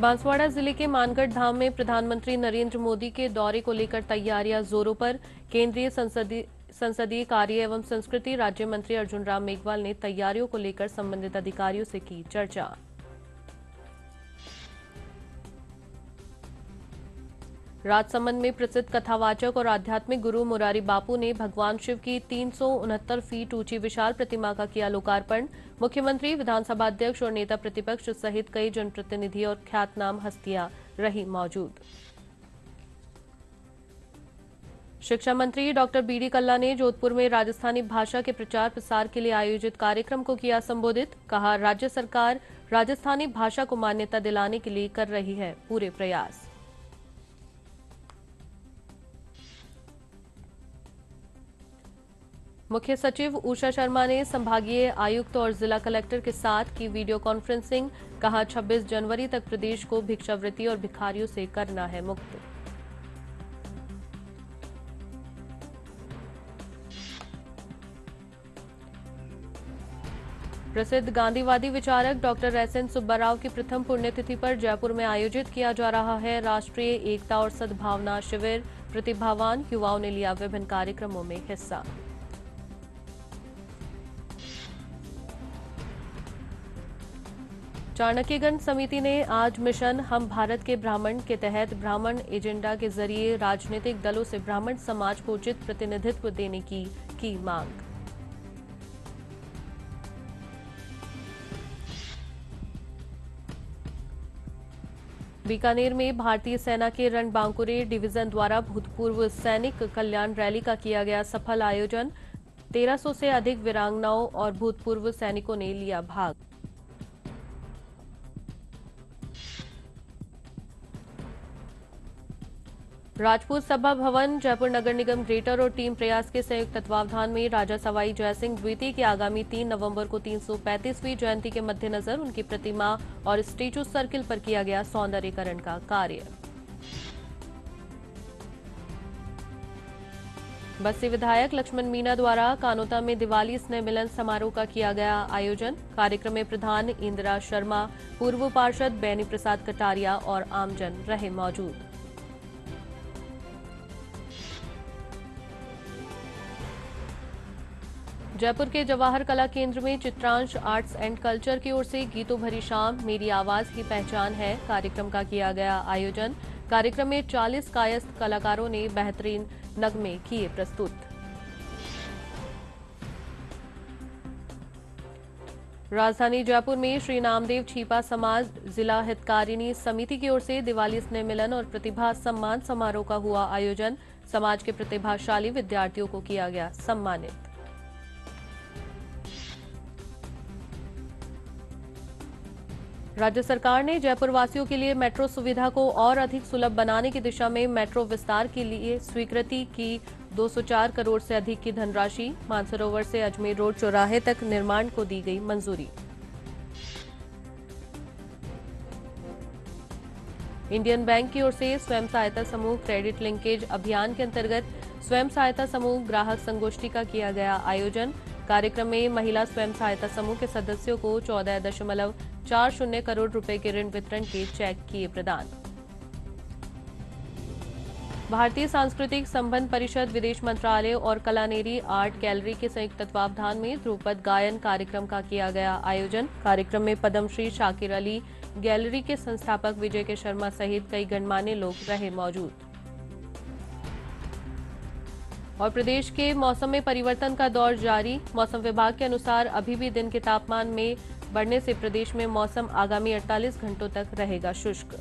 बांसवाड़ा ज़िले के मानगढ़ धाम में प्रधानमंत्री नरेंद्र मोदी के दौरे को लेकर तैयारियाँ जोरों पर। केंद्रीय संसदीय संसदीय कार्य एवं संस्कृति राज्य मंत्री अर्जुन राम मेघवाल ने तैयारियों को लेकर संबंधित अधिकारियों से की चर्चा। राजसमंद में प्रसिद्ध कथावाचक और आध्यात्मिक गुरु मुरारी बापू ने भगवान शिव की तीन सौ उनहत्तर फीट ऊँची विशाल प्रतिमा का किया लोकार्पण। मुख्यमंत्री, विधानसभा अध्यक्ष और नेता प्रतिपक्ष सहित कई जनप्रतिनिधि और ख्यातनाम हस्तियाँ रही मौजूद। शिक्षा मंत्री डॉक्टर बीडी कल्ला ने जोधपुर में राजस्थानी भाषा के प्रचार प्रसार के लिए आयोजित कार्यक्रम को किया संबोधित। कहा, राज्य सरकार राजस्थानी भाषा को मान्यता दिलाने के लिए कर रही है, पूरे प्रयास। मुख्य सचिव उषा शर्मा ने संभागीय आयुक्त और जिला कलेक्टर के साथ की वीडियो कॉन्फ्रेंसिंग, कहा 26 जनवरी तक प्रदेश को भिक्षावृत्ति और भिखारियों से करना है मुक्त। प्रसिद्ध गांधीवादी विचारक डॉक्टर एस एन सुब्बाराव की प्रथम पुण्यतिथि पर जयपुर में आयोजित किया जा रहा है राष्ट्रीय एकता और सद्भावना शिविर। प्रतिभावान युवाओं ने लिया विभिन्न कार्यक्रमों में हिस्सा। चाणक्यगंज समिति ने आज मिशन हम भारत के ब्राह्मण के तहत ब्राह्मण एजेंडा के ज़रिए राजनीतिक दलों से ब्राह्मण समाज को उचित प्रतिनिधित्व देने की की मांग। बीकानेर में भारतीय सेना के रणबांकुरे डिवीज़न द्वारा भूतपूर्व सैनिक कल्याण रैली का किया गया सफल आयोजन। 1300 से अधिक वीरांगनाओं और भूतपूर्व सैनिकों ने लिया भाग। राजपूत सभा भवन, जयपुर नगर निगम ग्रेटर और टीम प्रयास के संयुक्त तत्वावधान में राजा सवाई जयसिंह द्वितीय की आगामी 3 नवंबर को 335वीं जयंती के मद्देनजर उनकी प्रतिमा और स्टेचू सर्किल पर किया गया सौंदर्यीकरण का कार्य। बस्ती विधायक लक्ष्मण मीणा द्वारा कानोता में दिवाली स्नेह मिलन समारोह का किया गया आयोजन। कार्यक्रम में प्रधान इंदिरा शर्मा, पूर्व पार्षद बैनी प्रसाद कटारिया और आमजन रहे मौजूद। जयपुर के जवाहर कला केंद्र में चित्रांश, आर्ट्स एंड कल्चर की ओर से गीतों भरी शाम, मेरी आवाज़ की पहचान है। कार्यक्रम का किया गया आयोजन। कार्यक्रम में 40 कायस्थ कलाकारों ने बेहतरीन नगमे किए प्रस्तुत। राजधानी जयपुर में श्री नामदेव छीपा समाज जिला हितकारिणी समिति की ओर से दिवाली स्नेह मिलन और प्रतिभा सम्मान समारोह का हुआ आयोजन। समाज के प्रतिभाशाली विद्यार्थियों को किया गया सम्मानित। राज्य सरकार ने जयपुर वासियों के लिए मेट्रो सुविधा को और अधिक सुलभ बनाने की दिशा में मेट्रो विस्तार के लिए स्वीकृति की 204 करोड़ से अधिक की धनराशि। मानसरोवर से अजमेर रोड चौराहे तक निर्माण को दी गई मंजूरी। इंडियन बैंक की ओर से स्वयं सहायता समूह क्रेडिट लिंकेज अभियान के अंतर्गत स्वयं सहायता समूह ग्राहक संगोष्ठी का किया गया आयोजन। कार्यक्रम में महिला स्वयं सहायता समूह के सदस्यों को चौदह दशमलव चार शून्य करोड़ रुपए के ऋण वितरण के चेक किए प्रदान। भारतीय सांस्कृतिक संबंध परिषद, विदेश मंत्रालय और कलानेरी आर्ट गैलरी के संयुक्त तत्वावधान में ध्रुपद गायन कार्यक्रम का किया गया आयोजन। कार्यक्रम में पद्मश्री शाकिर अली, गैलरी के संस्थापक विजय के शर्मा सहित कई गणमान्य लोग रहे मौजूद। और प्रदेश के मौसम में परिवर्तन का दौर जारी। मौसम विभाग के अनुसार अभी भी दिन के तापमान में बढ़ने से प्रदेश में मौसम आगामी 48 घंटों तक रहेगा शुष्क।